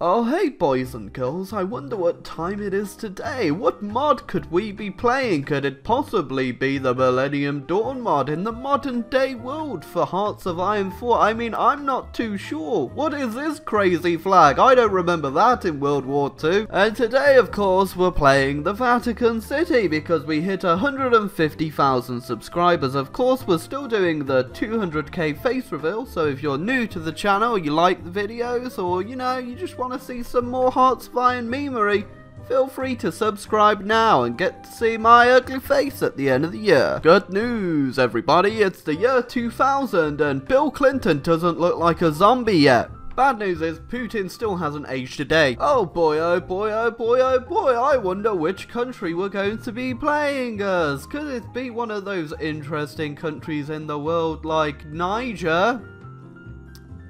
Oh hey boys and girls, I wonder what time it is today. What mod could we be playing? Could it possibly be the Millennium Dawn mod in the modern day world for Hearts of Iron 4? I mean, I'm not too sure. What is this crazy flag? I don't remember that in World War II. And today, of course, we're playing the Vatican City because we hit 150,000 subscribers. Of course, we're still doing the 200k face reveal, so if you're new to the channel, you like the videos, or, you know, you just want to see some more Hearts flying memery, feel free to subscribe now and get to see my ugly face at the end of the year. Good news, everybody, it's the year 2000 and Bill Clinton doesn't look like a zombie yet. Bad news is, Putin still hasn't aged a day. Oh boy, oh boy, oh boy, oh boy, I wonder which country we're going to be playing as. Could it be one of those interesting countries in the world like Niger?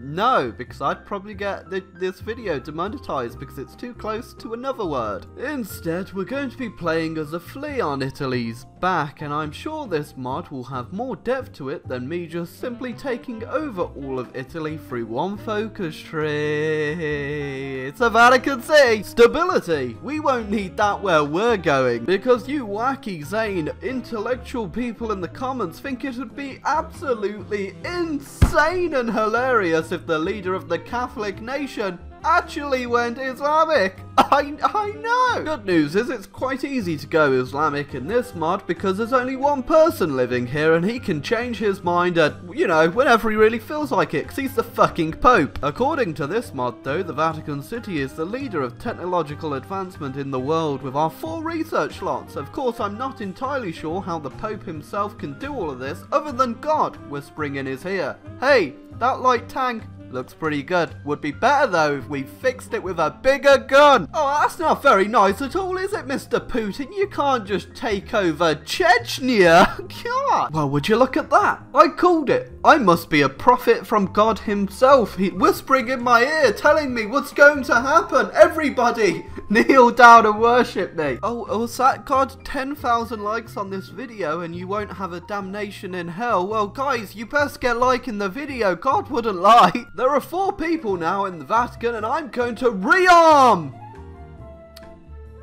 No, because I'd probably get th this video demonetized because it's too close to another word. Instead, we're going to be playing as a flea on Italy's back, and I'm sure this mod will have more depth to it than me just simply taking over all of Italy through one focus tree. It's a Vatican City! Stability! We won't need that where we're going, because you wacky, zane, intellectual people in the comments think it would be absolutely insane and hilarious if the leader of the Catholic nation actually went Islamic. I, I know. Good news is it's quite easy to go Islamic in this mod because there's only one person living here and he can change his mind at, you know, whenever he really feels like it because he's the fucking Pope. According to this mod though, the Vatican City is the leader of technological advancement in the world with our four research slots. Of course, I'm not entirely sure how the Pope himself can do all of this other than God whispering in his ear. Hey, that light tank Looks pretty good. Would be better though if we fixed it with a bigger gun. Oh, that's not very nice at all, is it, Mr. Putin? You can't just take over Chechnya. God. Well, would you look at that? I called it. I must be a prophet from God himself. He whispering in my ear, telling me what's going to happen. Everybody, kneel down and worship me. Oh, was that God 10,000 likes on this video and you won't have a damnation in hell? Well, guys, you best get liking the video. God wouldn't lie. There are four people now in the Vatican and I'm going to rearm!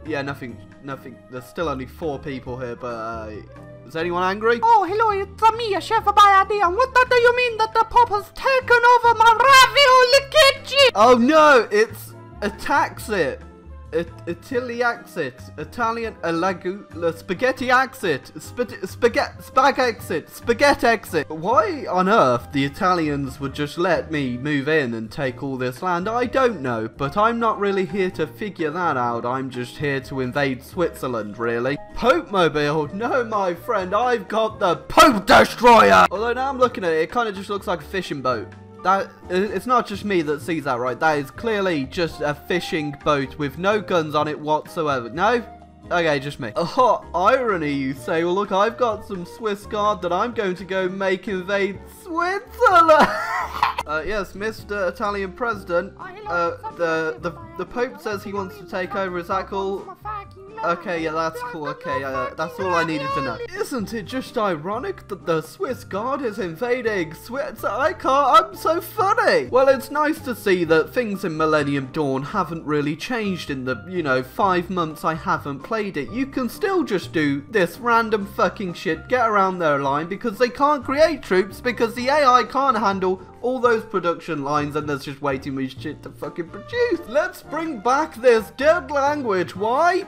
Yeah, nothing, nothing. There's still only four people here, but uh, is anyone angry? Oh, hello, it's me, Chef Boyardee, and what do you mean that the Pope has taken over my ravioli kitchen? Oh no, it's Ataxit. It, Italiaxit, Italian a alagu, spaghetti exit, spaghetti, spaghetti exit, spaghetti exit. Why on earth the Italians would just let me move in and take all this land, I don't know, but I'm not really here to figure that out. I'm just here to invade Switzerland, really. Pope Mobile, no, my friend, I've got the Pope Destroyer. Although now I'm looking at it, it kind of just looks like a fishing boat. That it's not just me that sees that, right? That is clearly just a fishing boat with no guns on it whatsoever. No? Okay, just me. Oh, irony, you say. Well, look, I've got some Swiss guard that I'm going to go make invade Switzerland. uh, yes, Mr. Italian President. Uh, the, the, the Pope says he wants to take over. Is that cool? Okay, yeah, that's cool. Okay, uh, that's all I needed to know. Isn't it just ironic that the Swiss Guard is invading Switzerland? I can't. I'm so funny. Well, it's nice to see that things in Millennium Dawn haven't really changed in the, you know, five months I haven't played it. You can still just do this random fucking shit, get around their line because they can't create troops because the AI can't handle all those production lines and there's just way too much shit to fucking produce. Let's bring back this dead language. Why?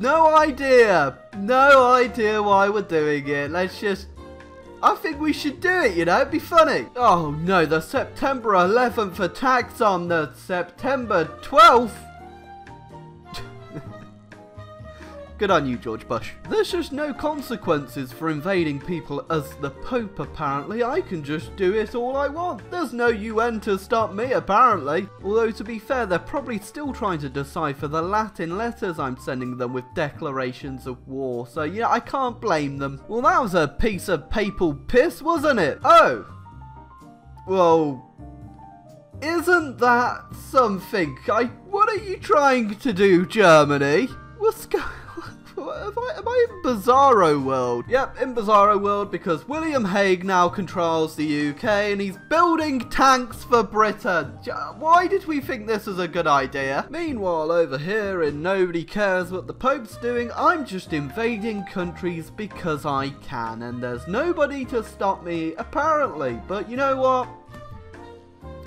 No idea. No idea why we're doing it. Let's just... I think we should do it, you know, it'd be funny. Oh no, the September 11th attacks on the September 12th Good on you, George Bush. There's just no consequences for invading people as the Pope, apparently. I can just do it all I want. There's no UN to stop me, apparently. Although, to be fair, they're probably still trying to decipher the Latin letters I'm sending them with declarations of war. So, yeah, I can't blame them. Well, that was a piece of papal piss, wasn't it? Oh. Well, isn't that something? I, what are you trying to do, Germany? What's going Am I in Bizarro World? Yep, in Bizarro World because William Hague now controls the UK and he's building tanks for Britain. Why did we think this was a good idea? Meanwhile, over here in Nobody Cares What the Pope's Doing, I'm just invading countries because I can and there's nobody to stop me, apparently. But you know what?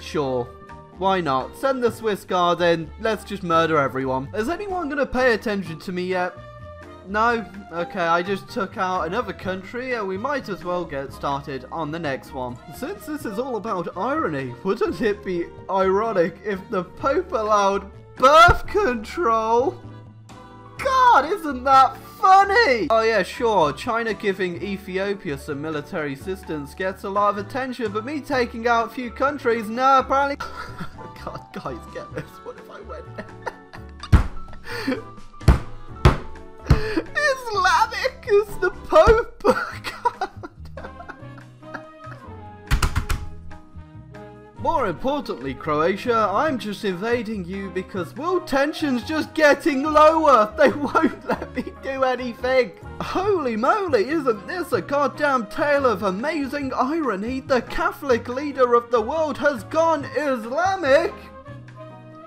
Sure, why not? Send the Swiss Guard in, let's just murder everyone. Is anyone gonna pay attention to me yet? No? Okay, I just took out another country and we might as well get started on the next one. Since this is all about irony, wouldn't it be ironic if the Pope allowed birth control? God, isn't that funny! Oh yeah, sure, China giving Ethiopia some military assistance gets a lot of attention, but me taking out a few countries, no, apparently... God, guys, get this. What if I went... Pope! More importantly, Croatia, I'm just invading you because world tension's just getting lower. They won't let me do anything. Holy moly, isn't this a goddamn tale of amazing irony? The Catholic leader of the world has gone Islamic?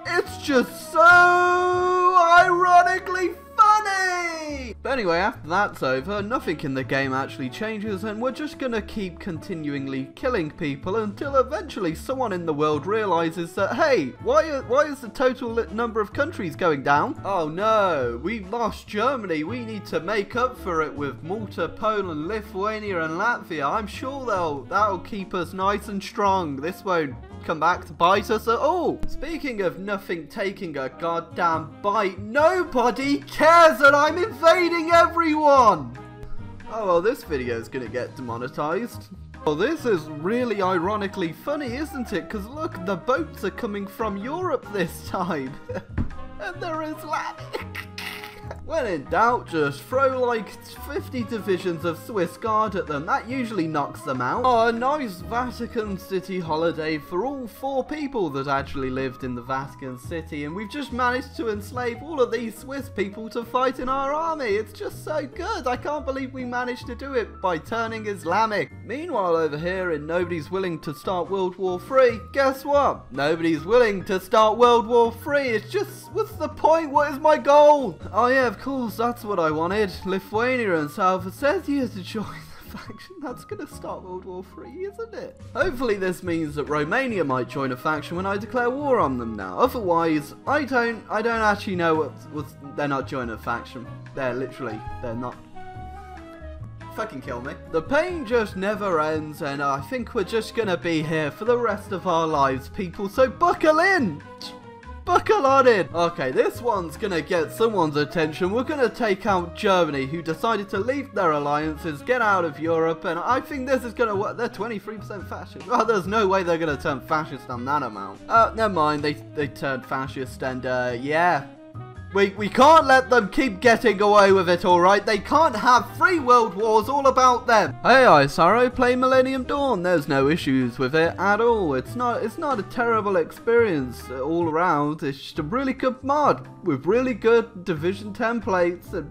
It's just so ironically funny! But anyway, after that's over, nothing in the game actually changes and we're just gonna keep continually killing people until eventually someone in the world realizes that, hey, why, why is the total number of countries going down? Oh no, we've lost Germany, we need to make up for it with Malta, Poland, Lithuania and Latvia. I'm sure they'll, that'll keep us nice and strong. This won't come back to bite us at all. Speaking of nothing taking a goddamn bite, nobody cares that I'm invading everyone! Oh well, this video is gonna get demonetized. Well, this is really ironically funny, isn't it? Because look, the boats are coming from Europe this time. and they're Islamic. When in doubt, just throw like 50 divisions of Swiss Guard at them. That usually knocks them out. Oh, a nice Vatican City holiday for all four people that actually lived in the Vatican City. And we've just managed to enslave all of these Swiss people to fight in our army. It's just so good. I can't believe we managed to do it by turning Islamic. Meanwhile, over here in Nobody's Willing to Start World War 3, guess what? Nobody's willing to start World War 3. It's just, what's the point? What is my goal? Oh yeah, of course, that's what I wanted. Lithuania and South Ossetia to join the faction. That's gonna start World War 3, isn't it? Hopefully this means that Romania might join a faction when I declare war on them now. Otherwise, I don't I don't actually know what, what they're not joining a faction. They're literally, they're not fucking kill me. The pain just never ends and I think we're just gonna be here for the rest of our lives, people, so buckle in! Buckle on in! Okay, this one's gonna get someone's attention. We're gonna take out Germany, who decided to leave their alliances, get out of Europe, and I think this is gonna work. They're 23% fascist. Oh, there's no way they're gonna turn fascist on that amount. Uh, never mind, they, they turned fascist, and uh, yeah, we, we can't let them keep getting away with it, alright? They can't have three world wars all about them. Hey, iSorrow, play Millennium Dawn. There's no issues with it at all. It's not it's not a terrible experience all around. It's just a really good mod with really good division templates and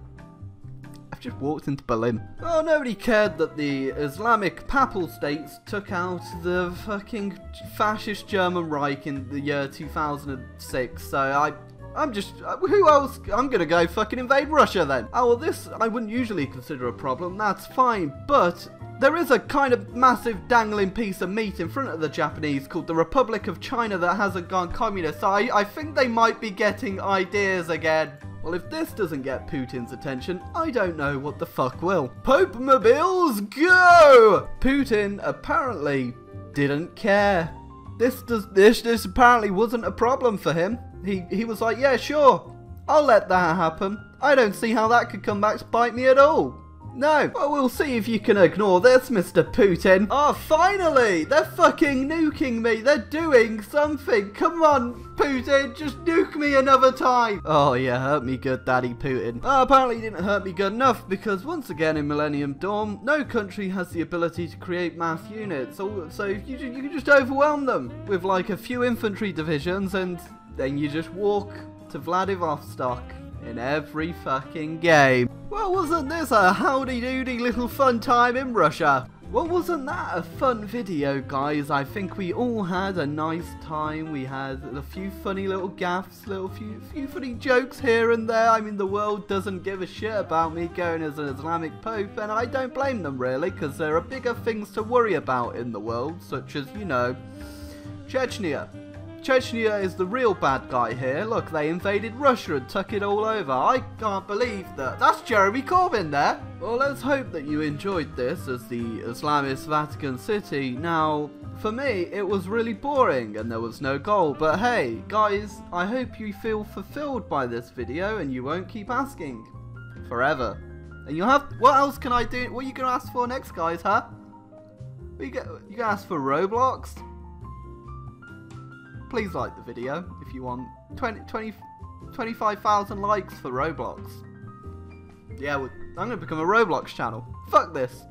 I've just walked into Berlin. Oh, nobody cared that the Islamic Papal States took out the fucking fascist German Reich in the year 2006, so I I'm just, uh, who else? I'm gonna go fucking invade Russia then. Oh, well this I wouldn't usually consider a problem, that's fine, but there is a kind of massive dangling piece of meat in front of the Japanese called the Republic of China that hasn't gone communist, so I, I think they might be getting ideas again. Well, if this doesn't get Putin's attention, I don't know what the fuck will. Pope Mobiles, go! Putin apparently didn't care. This does this this apparently wasn't a problem for him he, he was like, yeah, sure, I'll let that happen. I don't see how that could come back to bite me at all. No, well, we'll see if you can ignore this, Mr. Putin. Oh, finally! They're fucking nuking me. They're doing something. Come on, Putin, just nuke me another time. Oh, yeah, hurt me good, Daddy Putin. Oh, apparently didn't hurt me good enough because once again in Millennium Dawn, no country has the ability to create mass units. So, so you, you can just overwhelm them with like a few infantry divisions and then you just walk to Vladivostok in every fucking game. Well, wasn't this a howdy doody little fun time in Russia? Well, wasn't that a fun video, guys? I think we all had a nice time. We had a few funny little gaffs, little few, few funny jokes here and there. I mean, the world doesn't give a shit about me going as an Islamic pope, and I don't blame them really, because there are bigger things to worry about in the world, such as, you know, Chechnya. Chechnya is the real bad guy here. Look, they invaded Russia and took it all over. I can't believe that. That's Jeremy Corbyn there. Well, let's hope that you enjoyed this as the Islamist Vatican City. Now, for me, it was really boring and there was no goal. But hey, guys, I hope you feel fulfilled by this video and you won't keep asking forever. And you'll have. What else can I do? What are you gonna ask for next, guys? Huh? You, you gonna ask for Roblox? Please like the video if you want 20, 20 25,000 likes for Roblox. Yeah, I'm going to become a Roblox channel. Fuck this.